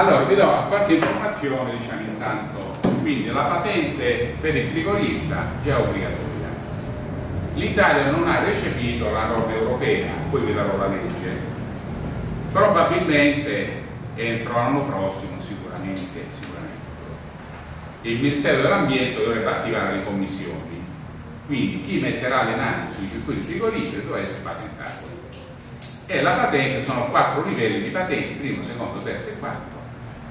Allora, vi do qualche informazione, diciamo intanto. Quindi la patente per il frigorista già obbligatoria. L'Italia non ha recepito la norma europea, poi vi darò la legge. Probabilmente entro l'anno prossimo, sicuramente, sicuramente. Il Ministero dell'Ambiente dovrebbe attivare le commissioni. Quindi chi metterà le mani sui circuiti frigoriferi dovrà essere patentato. E la patente sono quattro livelli di patente, primo, secondo, terzo e quarto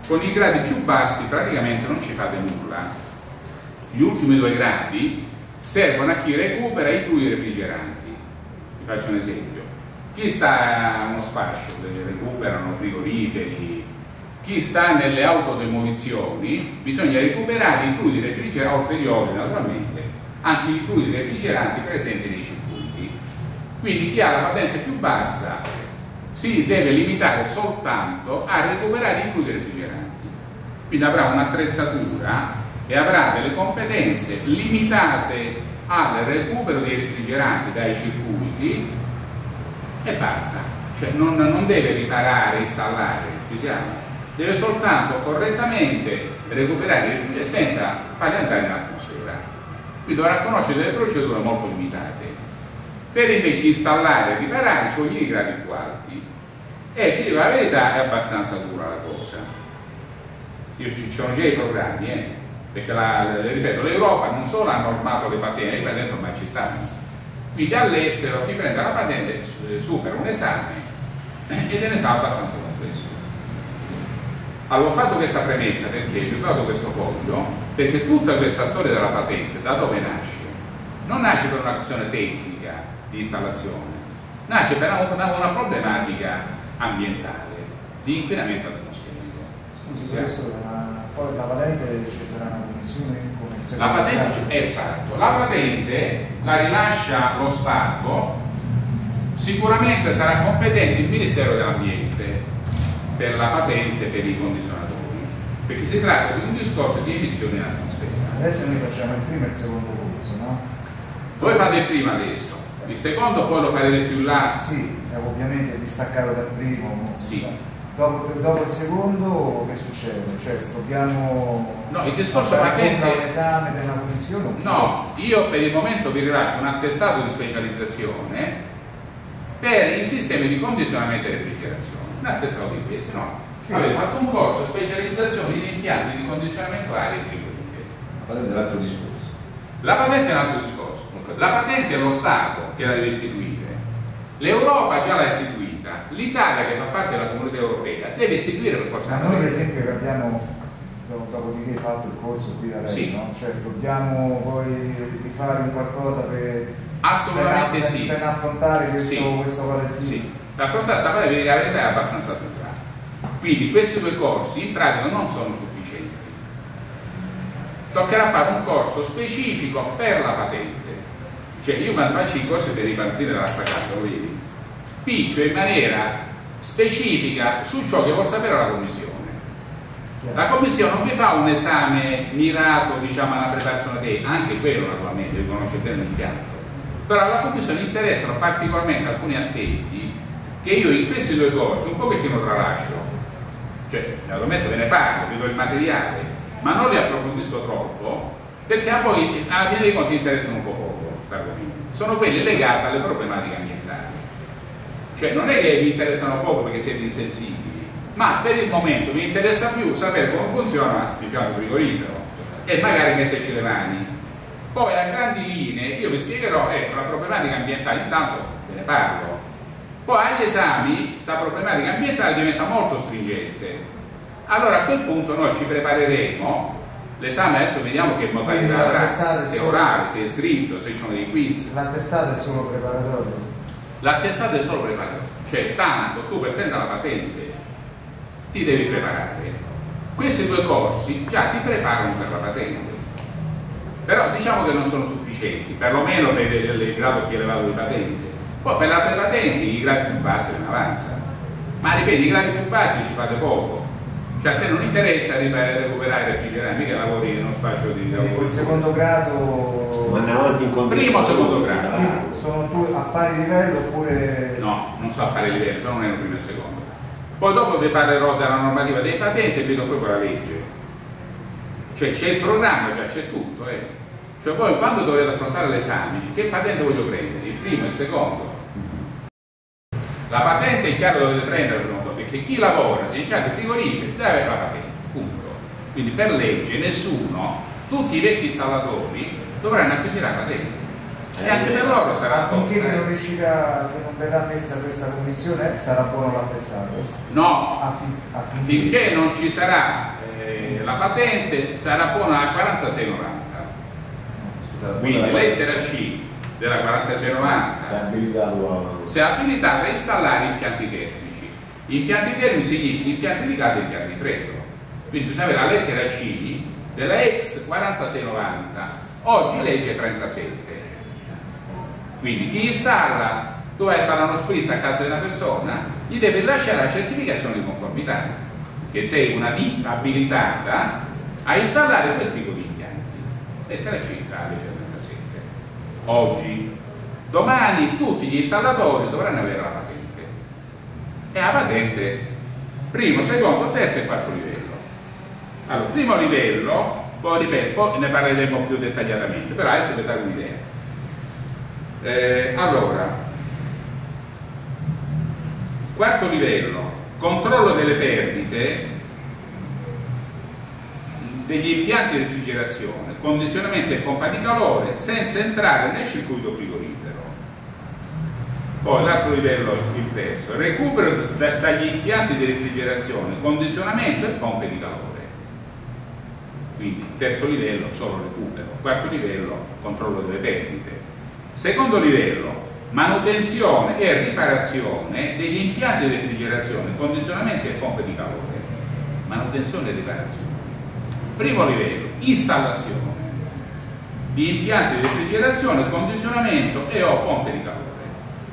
con i gradi più bassi praticamente non ci fate nulla. Gli ultimi due gradi servono a chi recupera i fluidi refrigeranti. Vi faccio un esempio. Chi sta a uno spaccio, recuperano frigoriferi, chi sta nelle autodemolizioni, bisogna recuperare i fluidi refrigeranti ulteriori naturalmente, anche i fluidi refrigeranti presenti nei circuiti. Quindi chi ha la patente più bassa si deve limitare soltanto a recuperare i fluidi refrigeranti. Quindi avrà un'attrezzatura e avrà delle competenze limitate al recupero dei refrigeranti dai circuiti e basta. Cioè non, non deve riparare, installare, ci siamo. Deve soltanto correttamente recuperare i refrigeranti senza farli andare in atmosfera. Quindi dovrà conoscere delle procedure molto limitate. Per invece installare e riparare vogliono i gradi più alti e vi la verità è abbastanza dura la cosa io ci sono già i programmi eh, perché la, le, ripeto l'Europa non solo ha normato le patenti le patenti ormai ci stanno quindi all'estero chi prende la patente eh, supera un esame ed è un esame abbastanza complesso allora ho fatto questa premessa perché vi ho dato questo foglio perché tutta questa storia della patente da dove nasce? non nasce per una questione tecnica di installazione nasce per una, una problematica ambientale, di inquinamento atmosferico. Scusi, ma poi la patente ci sarà una commissione La patente, esatto, la patente la rilascia lo Stato, sicuramente sarà competente il Ministero dell'Ambiente per la patente per i condizionatori, perché si tratta di un discorso di emissioni in atmosfera. Adesso noi facciamo il primo e il secondo corso, no? Voi fate il primo adesso, il secondo poi lo farete più là. Sì, ovviamente distaccato dal primo. Sì. Dopo, dopo, il secondo che succede? Cioè dobbiamo no, il discorso patente un esame una commissione? No, io per il momento vi rilascio un attestato di specializzazione per i sistemi di condizionamento e refrigerazione. Un attestato di questo, no? Sì, Avete fatto un corso specializzazione in impianti di condizionamento aria e frigoriferi. La patente è un altro discorso. La patente è un altro discorso. La patente è lo Stato che la deve istituire L'Europa già l'ha istituita, l'Italia che fa parte della comunità europea deve istituire per forza. Ma noi per esempio che abbiamo dopodiché fatto il corso qui da lei, sì. no? cioè dobbiamo poi rifare un qualcosa per, Assolutamente per, sì. per affrontare questo, sì. questo valentino. Sì. Per affrontare questa cosa la verità è abbastanza dura. Quindi questi due corsi in pratica non sono sufficienti. Toccherà fare un corso specifico per la patente cioè io quando faccio i corsi per ripartire dall'acqua calda, lo vedi, picchio in maniera specifica su ciò che vuol sapere la commissione. La commissione non mi fa un esame mirato diciamo, alla preparazione te, anche quello naturalmente, conosce bene l'impianto, però alla commissione interessano particolarmente alcuni aspetti che io in questi due corsi un pochettino tralascio, cioè naturalmente ve ne parlo, vi do il materiale, ma non li approfondisco troppo perché a voi alla fine dei conti interessano un po' poco sono quelle legate alle problematiche ambientali. Cioè non è che vi interessano poco perché siete insensibili, ma per il momento vi interessa più sapere come funziona l'impianto frigorifero e magari metterci le mani. Poi a grandi linee io vi spiegherò, ecco, la problematica ambientale intanto ve ne parlo. Poi agli esami questa problematica ambientale diventa molto stringente. Allora a quel punto noi ci prepareremo L'esame adesso vediamo che modalità avrà, se è orale, se è scritto, se ci sono dei quiz. L'attestato è solo preparatorio? L'attestato è solo preparatorio, cioè tanto tu per prendere la patente ti devi preparare. Questi due corsi già ti preparano per la patente, però diciamo che non sono sufficienti, perlomeno per il, grado più elevato di patente. Poi per le altre patenti i gradi più bassi ne avanza, ma ripeto, i gradi più bassi ci fate poco cioè a te non interessa recuperare i refrigeranti, mica lavori in uno spazio di lavoro. Il secondo grado. Ma avanti in Primo o secondo grado. Tu a pari livello oppure. No, non so a pari livello, non è il primo e secondo. Poi dopo vi parlerò della normativa dei patenti e vedo con la legge. Cioè c'è il programma, già c'è tutto. Eh. Cioè voi quando dovete affrontare l'esame, che patente voglio prendere? Il primo, il secondo? La patente è chiaro dovete prendere prima perché chi lavora negli impianti frigoriferi deve avere la patente, punto. Quindi per legge nessuno, tutti i vecchi installatori dovranno acquisire la patente. E eh, anche per loro sarà tosta. Finché non riuscirà, che non verrà messa questa commissione, sarà buono l'attestato? No, affinché non ci sarà eh, la patente, sarà buona la 4690. Quindi lettera C della 4690 se è abilitato, se è abilitato a installare impianti termici. Impianti termici significa impianti di caldo e impianti di freddo. Quindi bisogna avere la lettera C della ex 4690, oggi legge 37. Quindi chi installa, dove installa uno split a casa di una persona, gli deve lasciare la certificazione di conformità, che sei una ditta abilitata a installare quel tipo di impianti. Lettera C, la legge oggi. Domani tutti gli installatori dovranno avere la patente. E la patente primo, secondo, terzo e quarto livello. Allora, primo livello, poi ripeto, ne parleremo più dettagliatamente, però adesso vi dare un'idea. Eh, allora, quarto livello, controllo delle perdite degli impianti di refrigerazione, condizionamento e pompa di calore senza entrare nel circuito frigorifero. Poi l'altro livello, il terzo, recupero da, dagli impianti di refrigerazione, condizionamento e pompe di calore. Quindi terzo livello solo recupero, quarto livello controllo delle perdite. Secondo livello manutenzione e riparazione degli impianti di refrigerazione, condizionamento e pompe di calore. Manutenzione e riparazione Primo livello, installazione di impianti di refrigerazione, condizionamento e o pompe di calore.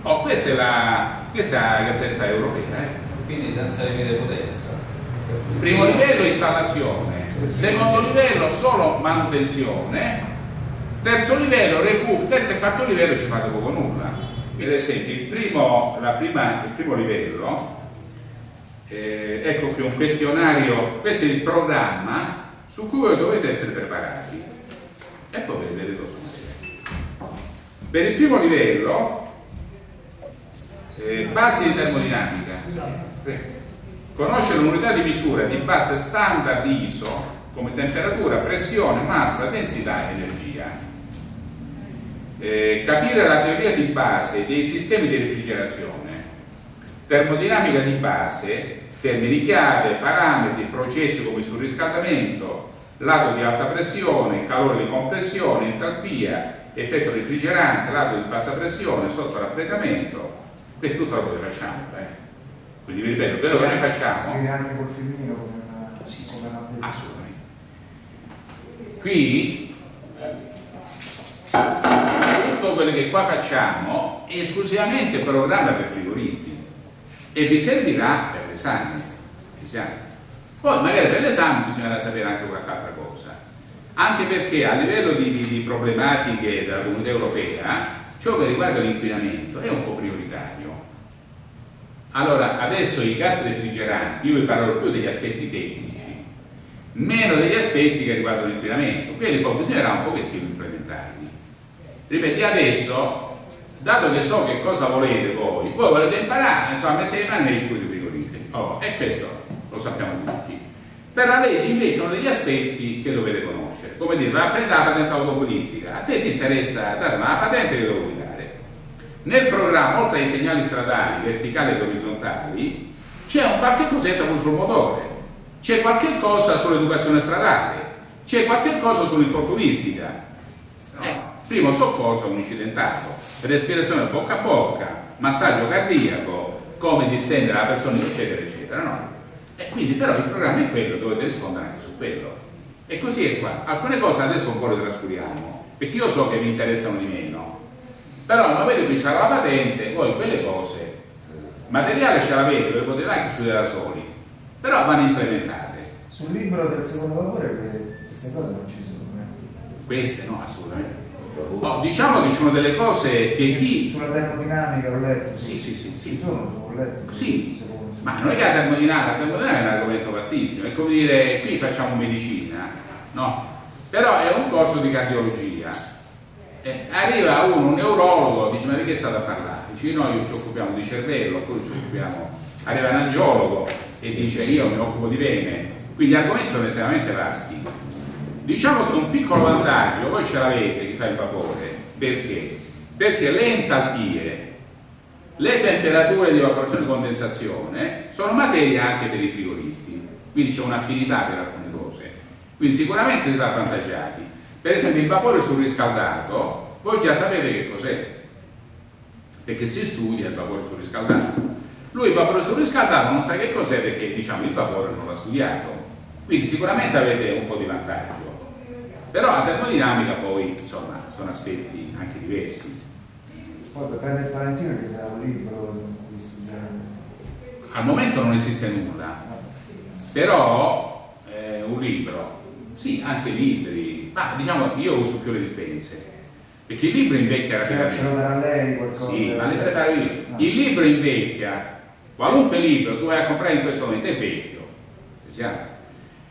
Oh, questa, è la, questa è la gazzetta europea. Eh. Quindi senza limite potenza. Primo livello installazione, secondo livello solo manutenzione, terzo livello terzo e quarto livello ci fate poco nulla. Per esempio il primo, prima, il primo livello, eh, ecco qui un questionario, questo è il programma su cui voi dovete essere preparati e poi vedrete cosa succede. Per il primo livello, eh, basi di termodinamica, conoscere l'unità di misura di base standard ISO come temperatura, pressione, massa, densità e energia. Eh, capire la teoria di base dei sistemi di refrigerazione, termodinamica di base termini chiave, parametri, processi come il surriscaldamento, lato di alta pressione, calore di compressione, entalpia, effetto refrigerante, lato di bassa pressione, sotto raffreddamento, questo tutto lo facciamo. Eh. Quindi vi ripeto, quello che noi facciamo... Sì, anche col filmino come una... Sì, come assolutamente. Qui tutto quello che qua facciamo è esclusivamente programma per frigoristi e vi servirà per l'esame. Poi magari per l'esame bisognerà sapere anche qualche altra cosa, anche perché a livello di, di, problematiche della comunità europea ciò che riguarda l'inquinamento è un po' prioritario. Allora, adesso i gas refrigeranti, io vi parlerò più degli aspetti tecnici, meno degli aspetti che riguardano l'inquinamento, quelli poi bisognerà un pochettino. Ripeti, adesso dato che so che cosa volete voi, voi volete imparare, insomma, mettere le mani nei circuiti frigoriferi. Oh, e questo lo sappiamo tutti. Per la legge invece sono degli aspetti che dovete conoscere. Come dire, va a prendere la patente automobilistica, a te ti interessa dare una patente che devo guidare. Nel programma, oltre ai segnali stradali, verticali ed orizzontali, c'è un qualche cosetto sul motore, c'è qualche cosa sull'educazione stradale, c'è qualche cosa sull'infortunistica. Primo soccorso a un incidentato respirazione bocca a bocca, massaggio cardiaco, come distendere la persona, eccetera, eccetera, no? E quindi però il programma è quello, dovete rispondere anche su quello. E così è qua. Alcune cose adesso un po' le trascuriamo, perché io so che vi interessano di meno. Però non avete qui c'è la patente, voi quelle cose, materiale ce l'avete, ve le potete anche studiare da soli, però vanno implementate. Sul libro del secondo lavoro queste cose non ci sono. Eh? Queste no, assolutamente No, diciamo che ci sono delle cose che chi... Sulla termodinamica ho letto. Sì, sì, sì. sì. Ci sono, ho letto. Sì, ma non è che la termodinamica, la termodinamica è un argomento vastissimo, è come dire qui facciamo medicina, no? Però è un corso di cardiologia. Eh, arriva uno, un neurologo, dice ma di che state a parlare? Dice noi ci occupiamo di cervello, poi ci occupiamo... Arriva un angiologo e dice io mi occupo di vene. Quindi gli argomenti sono estremamente vasti. Diciamo che un piccolo vantaggio voi ce l'avete chi fa il vapore, perché? Perché le entalpie, le temperature di evaporazione e condensazione sono materia anche per i frigoristi, quindi c'è un'affinità per alcune cose, quindi sicuramente si va avvantaggiati. Per esempio il vapore surriscaldato, voi già sapete che cos'è, perché si studia il vapore surriscaldato. Lui il vapore surriscaldato non sa che cos'è perché diciamo il vapore non l'ha studiato, quindi sicuramente avete un po' di vantaggio. Però la termodinamica poi insomma sono aspetti anche diversi. Poi per il Valentino ci sarà un libro in cui studiare. Al momento non esiste nulla, però eh, un libro, sì, anche libri, ma diciamo io uso più le dispense, perché il libro invecchia Ce, ce lo rapidamente. darà lei qualcosa? Sì, ma le preparo io. No. Il libro invecchia, qualunque libro tu vai a comprare in questo momento è vecchio. Ci siamo?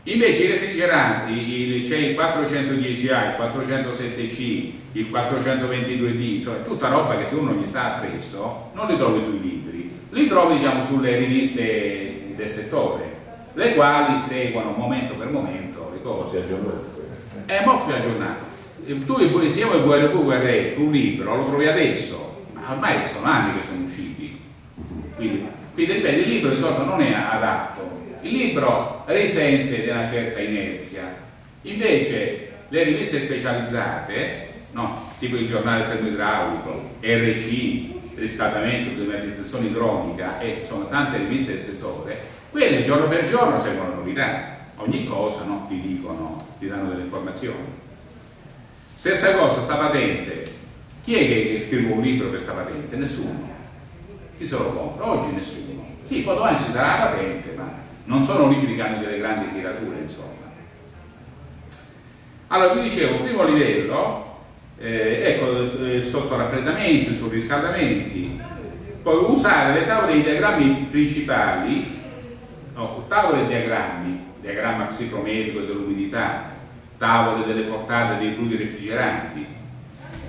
Invece i refrigeranti, il- c'è il 410A, il 407C, il 422D, insomma tutta roba che se uno gli sta appresso non li trovi sui libri, li trovi diciamo sulle riviste del settore, le quali seguono momento per momento le cose. È molto più aggiornato. Tu poi sia vuoi VRF, un libro, lo trovi adesso, ma ormai sono anni che sono usciti. Quindi, quindi il libro di solito non è adatto. Il libro risente di una certa inerzia. Invece le riviste specializzate, no, tipo il giornale termoidraulico, RC, riscaldamento, climatizzazione idronica e sono tante riviste del settore, quelle giorno per giorno seguono novità. Ogni cosa no, ti dicono, ti danno delle informazioni. Stessa cosa, sta patente. Chi è che scrive un libro per sta patente? Nessuno. Chi se lo compra? Oggi nessuno. Sì, poi domani ci sarà la patente, ma non sono libri che hanno delle grandi tirature, insomma. Allora, vi dicevo, primo livello, eh, ecco, eh, sotto raffreddamenti, surriscaldamenti, poi usare le tavole di diagrammi principali, no, tavole e diagrammi, diagramma psicometrico dell'umidità, tavole delle portate dei fluidi refrigeranti,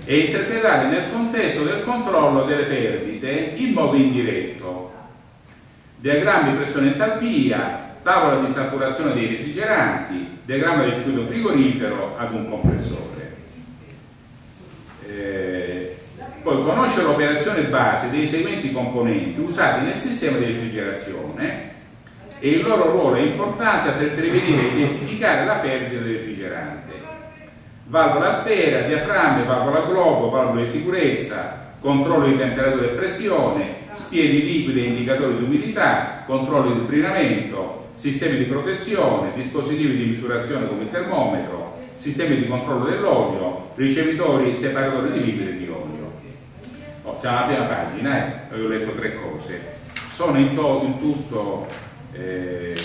e interpretare nel contesto del controllo delle perdite in modo indiretto. Diagrammi pressione entalpia, tavola di saturazione dei refrigeranti, diagramma di circuito frigorifero ad un compressore. Eh, poi conosce l'operazione base dei seguenti componenti usati nel sistema di refrigerazione e il loro ruolo e importanza per prevenire e identificare la perdita del refrigerante valvola sfera, diaframma, valvola globo, valvola di sicurezza, controllo di temperatura e pressione, spie di liquidi e indicatori di umidità, controllo di sbrinamento, sistemi di protezione, dispositivi di misurazione come il termometro, sistemi di controllo dell'olio, ricevitori e separatori di liquido e di olio. Oh, siamo alla prima pagina, eh? avevo letto tre cose. Sono in, in tutto eh,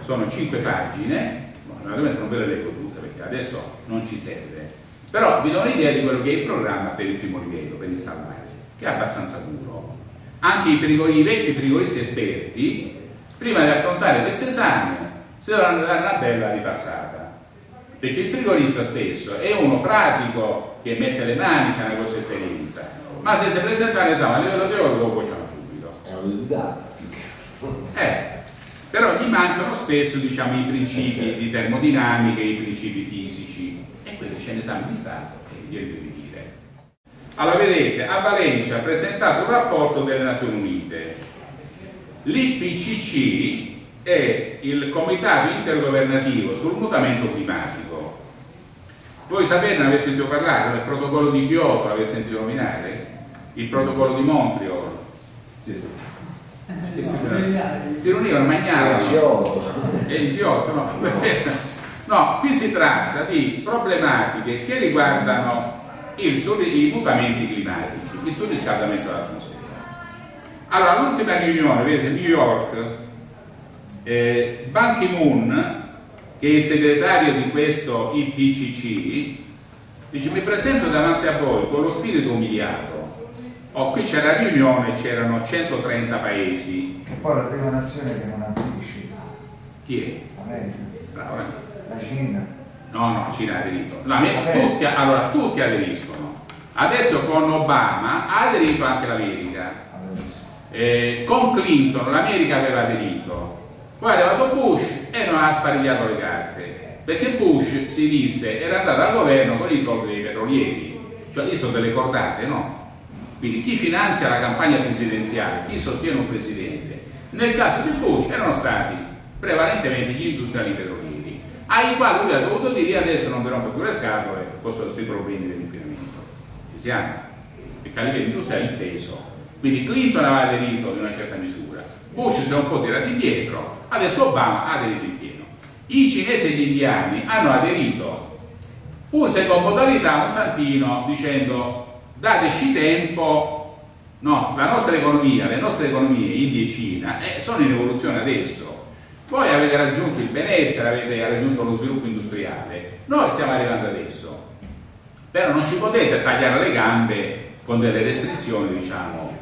sono cinque pagine, naturalmente non ve le leggo tutte perché adesso non ci serve, però vi do un'idea di quello che è il programma per il primo livello, per installare, che è abbastanza duro. Anche i, frigo- i vecchi frigoristi esperti, prima di affrontare questo esame, si dovranno dare una bella ripassata. Perché il frigorista spesso è uno pratico che mette le mani, c'ha una grossa esperienza, ma se si presenta all'esame a livello teorico lo bocciamo subito. È un'unità. Eh, però gli mancano spesso diciamo, i principi di termodinamica i principi fisici e quelli c'è l'esame di Stato e niente di. Allora vedete, a Valencia ha presentato un rapporto delle Nazioni Unite. L'IPCC è il Comitato Intergovernativo sul Mutamento Climatico. Voi sapete, ne avete sentito parlare, il protocollo di Kyoto, l'avete sentito nominare? Il protocollo di Montreal, sì. che si, riunivano, mangiavano. G8. È il G8, no? No, qui si tratta di problematiche che riguardano i mutamenti climatici, il surriscaldamento dell'atmosfera. Allora, l'ultima riunione, vedete, New York, eh, Ban Ki-moon, che è il segretario di questo IPCC, dice mi presento davanti a voi con lo spirito umiliato. Oh, qui c'era la riunione, c'erano 130 paesi. Che poi la prima nazione che non aderisce. Chi è? L'America. Eh. La Cina. No, no, la Cina ha aderito. L'America- tutti, allora, tutti aderiscono. Adesso con Obama ha aderito anche l'America. Eh, con Clinton l'America aveva aderito. Poi è arrivato Bush e non ha sparigliato le carte. Perché Bush si disse era andato al governo con i soldi dei petrolieri. Cioè lì sono delle cordate, no? Quindi chi finanzia la campagna presidenziale, chi sostiene un presidente, nel caso di Bush erano stati prevalentemente gli industriali petrolieri, ai quali lui ha dovuto dire adesso non vi rompo più le scatole, posso questi problemi dell'inquinamento. Ci siamo? Perché a livello industriale il peso. Quindi Clinton aveva aderito in una certa misura, Bush si è un po' tirato indietro, adesso Obama ha aderito in pieno. I cinesi e gli indiani hanno aderito, se con modalità un tantino dicendo dateci tempo, no, la nostra economia, le nostre economie, India e Cina, eh, sono in evoluzione adesso. Voi avete raggiunto il benessere, avete raggiunto lo sviluppo industriale, noi stiamo arrivando adesso. Però non ci potete tagliare le gambe con delle restrizioni, diciamo.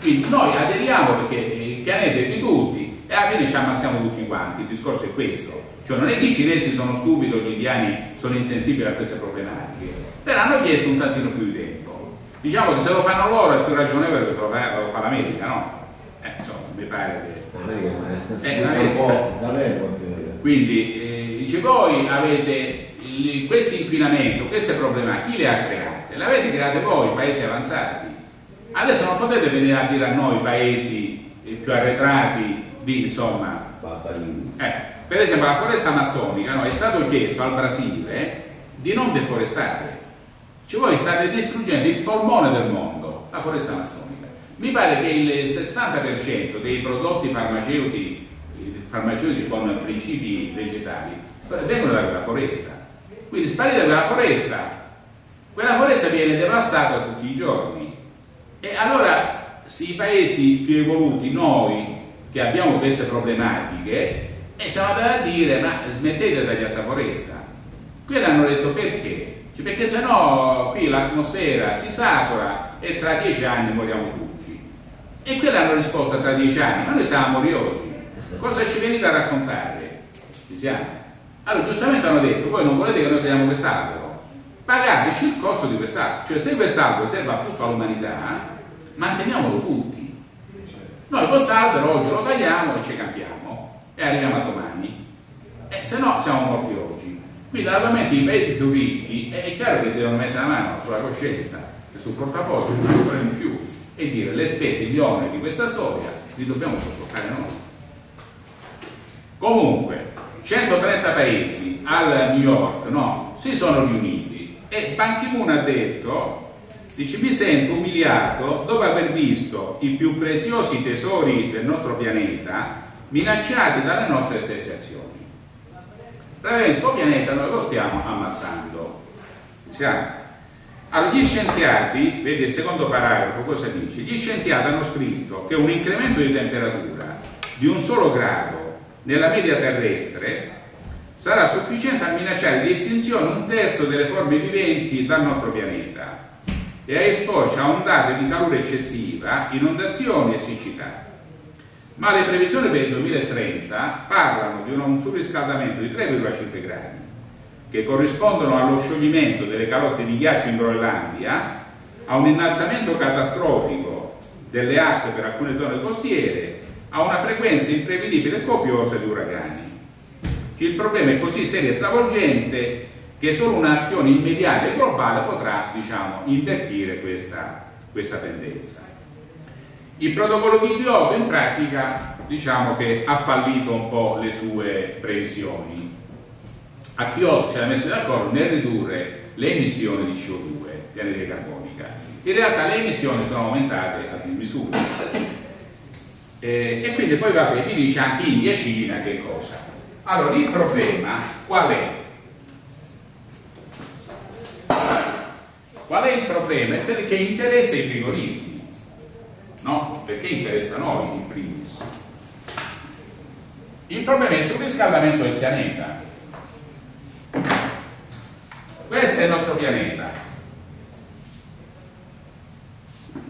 Quindi noi aderiamo perché il pianeta è di tutti e alla fine ci ammazziamo tutti quanti, il discorso è questo. Cioè non è che i cinesi sono stupidi o gli indiani sono insensibili a queste problematiche, però hanno chiesto un tantino più di tempo. Diciamo che se lo fanno loro è più ragionevole che se lo fa, lo fa l'America, no? Eh, insomma, mi pare che... Eh, dire. Quindi eh, dice voi avete il- questo inquinamento, queste problematiche, chi le ha create? Le avete create voi, paesi avanzati. Adesso non potete venire a dire a noi, paesi eh, più arretrati, di insomma, eh, per esempio la foresta amazzonica no, è stato chiesto al Brasile di non deforestare. Cioè voi state distruggendo il polmone del mondo, la foresta amazzonica. Mi pare che il 60% dei prodotti farmaceutici, farmaceutici con principi vegetali vengono da quella foresta. Quindi sparita quella foresta, quella foresta viene devastata tutti i giorni. E allora sì, i paesi più evoluti, noi che abbiamo queste problematiche, e siamo andati a dire ma smettete di tagliare questa foresta. Qui hanno detto perché? Cioè, perché sennò qui l'atmosfera si satura e tra dieci anni moriamo tutti. E quelli hanno risposto tra dieci anni, ma noi a morire oggi. Cosa ci venite a raccontare? Ci siamo. Allora giustamente hanno detto, voi non volete che noi tagliamo quest'albero, pagateci il costo di quest'albero. Cioè se quest'albero serve a tutta l'umanità, manteniamolo tutti. Noi quest'albero oggi lo tagliamo e ci campiamo e arriviamo a domani. E se no siamo morti oggi. Quindi naturalmente i paesi più ricchi è chiaro che si devono mettere la mano sulla coscienza e sul portafoglio ancora in più dire le spese, gli oneri di questa storia li dobbiamo sopportare noi. Comunque, 130 paesi al New York no, si sono riuniti e Ban Ki-moon ha detto, dice mi sento umiliato dopo aver visto i più preziosi tesori del nostro pianeta minacciati dalle nostre stesse azioni. Praticamente questo pianeta noi lo stiamo ammazzando. Siamo. Allora, gli scienziati, vedi il secondo paragrafo cosa dice? Gli scienziati hanno scritto che un incremento di temperatura di un solo grado nella media terrestre sarà sufficiente a minacciare di estinzione un terzo delle forme viventi dal nostro pianeta e a esporci a ondate di calore eccessiva, inondazioni e siccità. Ma le previsioni per il 2030 parlano di un surriscaldamento di 3,5 gradi, che corrispondono allo scioglimento delle calotte di ghiaccio in Groenlandia, a un innalzamento catastrofico delle acque per alcune zone costiere, a una frequenza imprevedibile e copiosa di uragani. Il problema è così serio e travolgente che solo un'azione immediata e globale potrà, diciamo, invertire questa, questa tendenza. Il protocollo di Kyoto in pratica diciamo che ha fallito un po' le sue previsioni. A Kyoto ci ha messo d'accordo nel ridurre le emissioni di CO2, di anidride carbonica. In realtà le emissioni sono aumentate a dismisura. Eh, e quindi poi vabbè, mi dice anche India e Cina che cosa. Allora, il problema qual è? Qual è il problema? È perché interessa i frigoristi, no? Perché interessa noi in primis. Il problema è sul riscaldamento del pianeta. Questa questo è il nostro pianeta.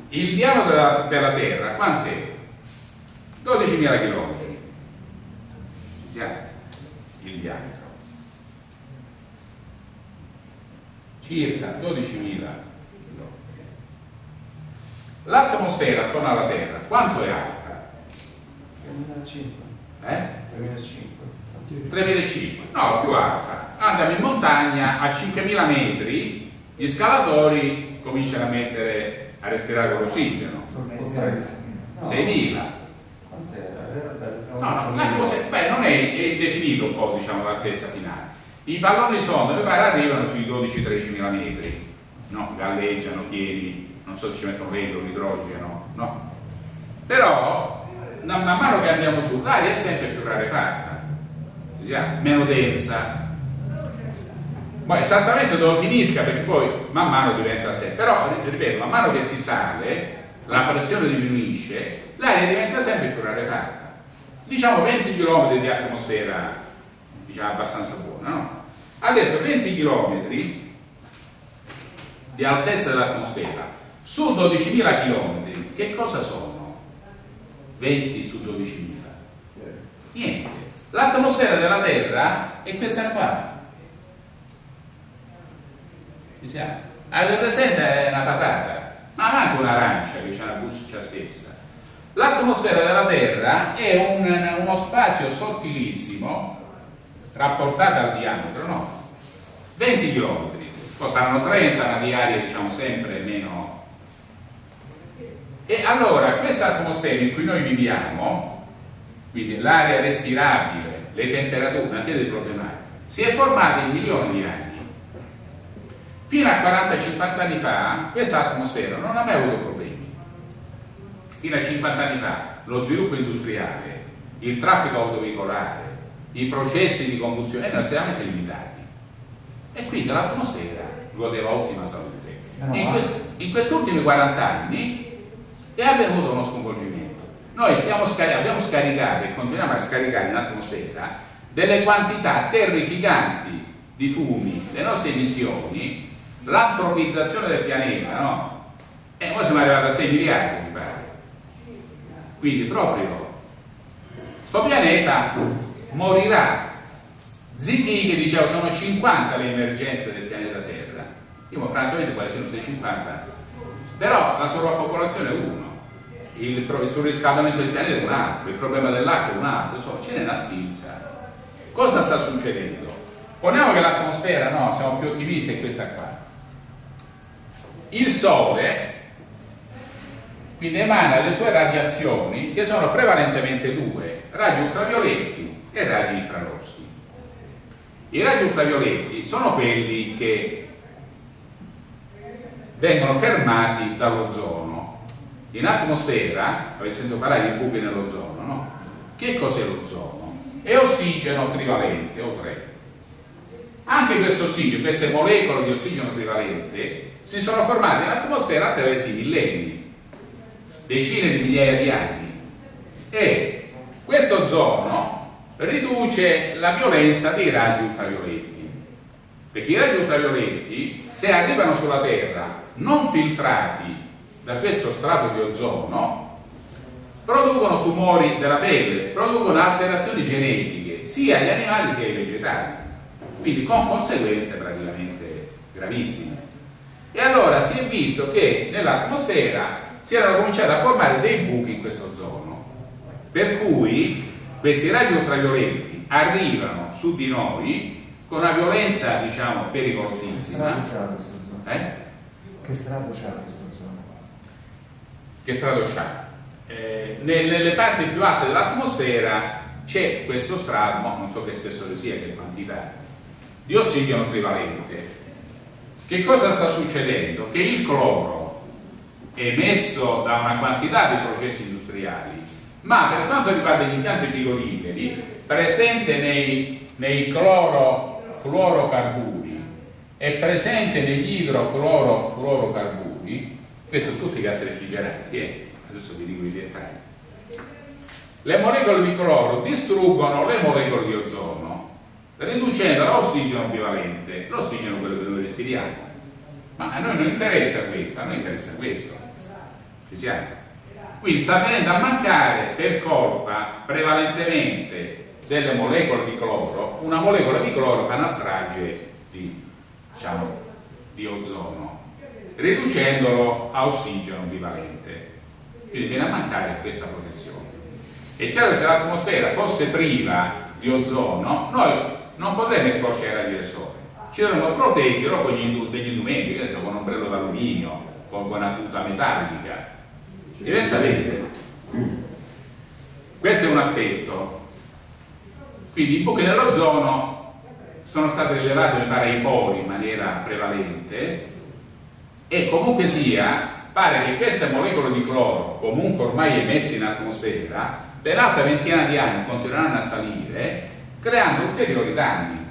Il diametro della, della Terra quant'è? 12.000 km. Ci siamo? Il diametro. Circa 12.000 km. L'atmosfera attorno alla Terra quanto è alta? 2005. Eh? 2005. 3.500, no, più alta. Andiamo in montagna a 5.000 metri, gli scalatori cominciano a mettere a respirare con l'ossigeno. Torna ai 6. 6.000. No, no, l'atmosfera, beh, non è, è definito un po' diciamo l'altezza finale. I palloni sonda mi pare arrivano sui 12-13.000 metri, no? galleggiano pieni, non so se ci mettono vetro, idrogeno, no? Però man mano che andiamo su l'aria è sempre più rarefatta, ci siamo? meno densa. Ma esattamente dove finisca, perché poi man mano diventa sempre, però ripeto, man mano che si sale, la pressione diminuisce, l'aria diventa sempre più rarefatta. Diciamo 20 km di atmosfera, diciamo abbastanza buona, no? Adesso 20 km di altezza dell'atmosfera su 12.000 km, che cosa sono? 20 su 12.000? Niente. L'atmosfera della Terra è questa qua. Ci siamo? Avete presente una patata? Ma manco un'arancia che c'è una buccia stessa. L'atmosfera della Terra è un, uno spazio sottilissimo rapportato al diametro, no? 20 km, poi saranno 30, ma di aria diciamo sempre meno. E allora questa atmosfera in cui noi viviamo, quindi l'aria respirabile, le temperature, una serie di problematiche, si è formata in milioni di anni. Fino a 40-50 anni fa questa atmosfera non ha mai avuto problemi. Fino a 50 anni fa lo sviluppo industriale, il traffico autoveicolare, i processi di combustione erano estremamente limitati e quindi l'atmosfera godeva ottima salute. In, quest in questi ultimi 40 anni è avvenuto uno sconvolgimento. Noi scari abbiamo scaricato e continuiamo a scaricare in atmosfera delle quantità terrificanti di fumi, le nostre emissioni, l'antropizzazione del pianeta, no? E noi siamo arrivati a 6 miliardi, mi pare. Quindi proprio sto pianeta morirà. Ziti che diceva sono 50 le emergenze del pianeta Terra, io francamente quali siano 650, però la sovrappopolazione è uno, il, il surriscaldamento del pianeta è un altro, il problema dell'acqua è un altro, so, ce n'è una stizza. Cosa sta succedendo? Poniamo che l'atmosfera, no, siamo più ottimisti, è questa qua. Il Sole quindi emana le sue radiazioni che sono prevalentemente due, raggi ultravioletti e raggi infrarossi. I raggi ultravioletti sono quelli che vengono fermati dall'ozono. In atmosfera, avete sentito parlare di buchi nell'ozono, no? Che cos'è l'ozono? È ossigeno trivalente, O3. Anche questo ossigeno, queste molecole di ossigeno trivalente si sono formate in atmosfera attraverso i millenni, decine di migliaia di anni. E questo ozono riduce la violenza dei raggi ultravioletti. Perché i raggi ultravioletti, se arrivano sulla Terra non filtrati da questo strato di ozono, producono tumori della pelle, producono alterazioni genetiche sia agli animali sia ai vegetali, quindi con conseguenze praticamente gravissime. E allora si è visto che nell'atmosfera si erano cominciati a formare dei buchi in questo ozono, per cui questi raggi ultravioletti arrivano su di noi con una violenza diciamo pericolosissima. Che strato c'ha questo? Eh? Che strato c'ha questo? Che strato c'ha? Eh, nelle parti più alte dell'atmosfera c'è questo strato, non so che spessore sia, che quantità, di ossigeno trivalente. Che cosa sta succedendo? Che il cloro emesso da una quantità di processi industriali ma per quanto riguarda gli impianti frigoriferi, presente nei, nei clorofluorocarburi e presente negli idroclorofluorocarburi, questi sono tutti gas refrigeranti, eh? adesso vi dico i dettagli. Le molecole di cloro distruggono le molecole di ozono riducendo l'ossigeno bivalente, l'ossigeno è quello che noi respiriamo. Ma a noi non interessa questo, a noi interessa questo. Ci siamo? Quindi sta venendo a mancare per colpa prevalentemente delle molecole di cloro, una molecola di cloro fa una strage di, diciamo, di ozono, riducendolo a ossigeno bivalente. Quindi viene a mancare questa protezione. È chiaro che se l'atmosfera fosse priva di ozono, noi non potremmo esporci del sole. Ci dovremmo proteggerlo con degli indumenti, che ne so, con un ombrello d'alluminio, con una tuta metallica. Diversamente. Questo è un aspetto. Quindi i buchi nell'ozono sono stati rilevati, mi pare, ai poli in maniera prevalente e comunque sia, pare che queste molecole di cloro, comunque ormai emesse in atmosfera, per altre ventina di anni continueranno a salire, creando ulteriori danni.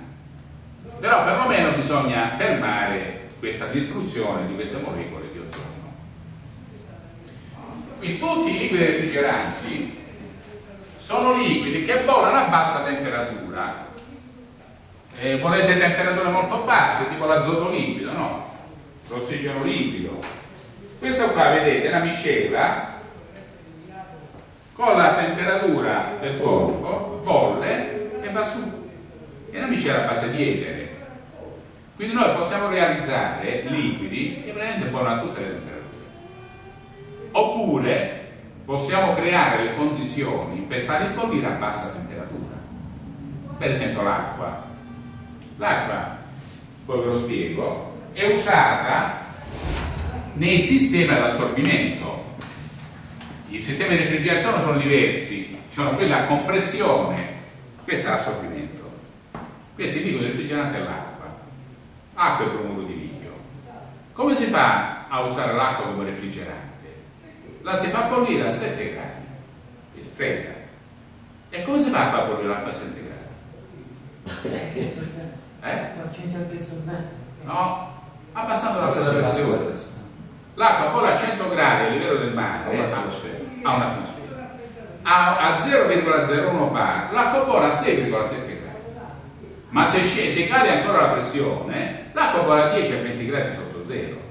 Però perlomeno bisogna fermare questa distruzione di queste molecole di ozono. Quindi tutti i liquidi refrigeranti sono liquidi che volano a bassa temperatura. Eh, volete temperature molto basse, tipo l'azoto liquido, no? L'ossigeno liquido. Questo qua, vedete, è una miscela con la temperatura del corpo, bolle e va su. È una miscela a base di etere. Quindi noi possiamo realizzare liquidi che veramente buonano a tutte le temperature. Oppure possiamo creare le condizioni per farli bollire a bassa temperatura. Per esempio l'acqua. L'acqua, poi ve lo spiego, è usata nei sistemi ad assorbimento. I sistemi di refrigerazione sono diversi, ci sono quelli a compressione, questo è l'assorbimento. Questo è il refrigerante è l'acqua, acqua e bromuro di liglio. Come si fa a usare l'acqua come refrigerante? La si fa bollire a 7 gradi, quindi fredda. E come si fa a far bollire l'acqua a 7 gradi? Eh? No, ma passando la pressione. L'acqua bolle a 100 gradi a livello del mare a un'atmosfera. A, a 0,01 bar l'acqua bolle a 6,7 gradi. Ma se, se cade ancora la pressione, l'acqua bolle a 10 a 20 gradi sotto zero.